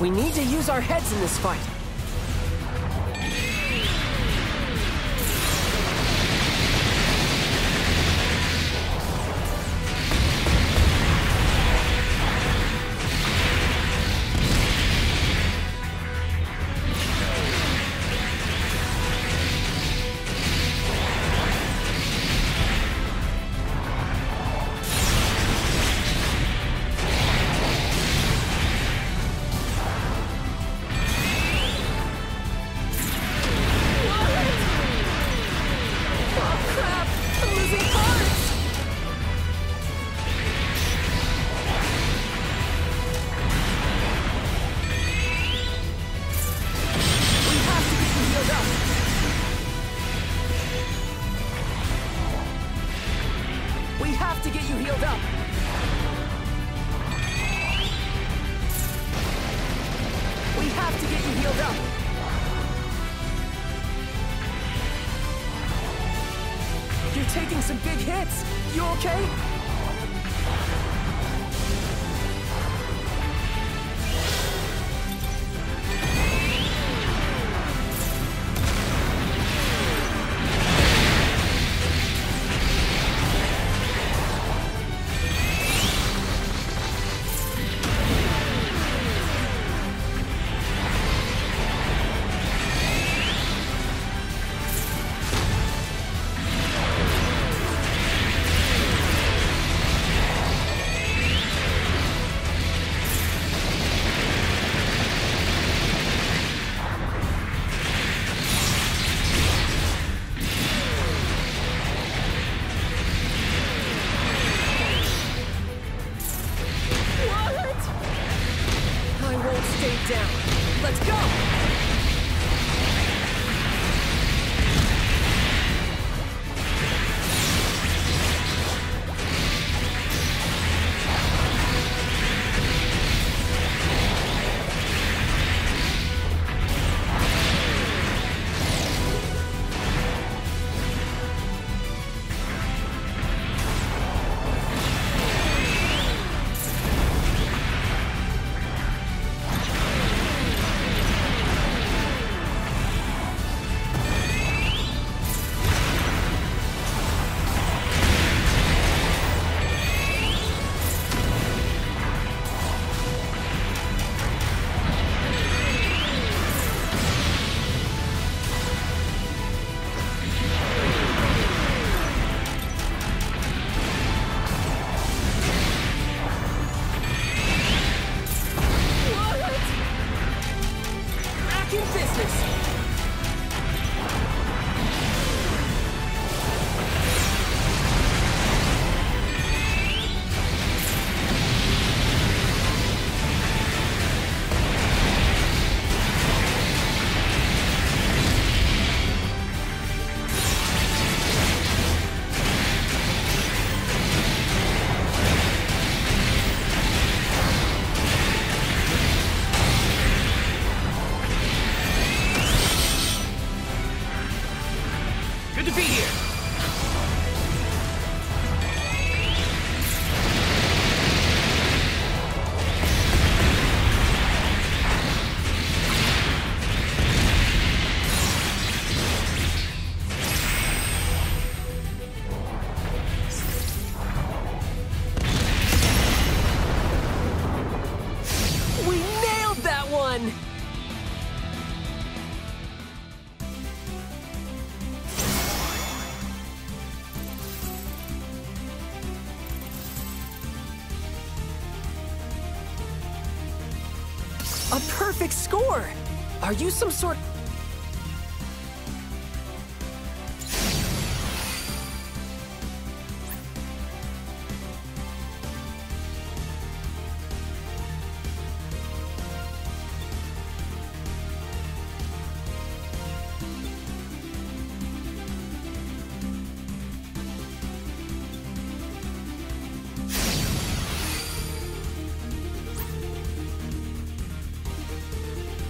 We need to use our heads in this fight. Have to get you healed up! We have to get you healed up! You're taking some big hits. You okay? Stay down. Let's go! We nailed that one! A perfect score! Are you some sort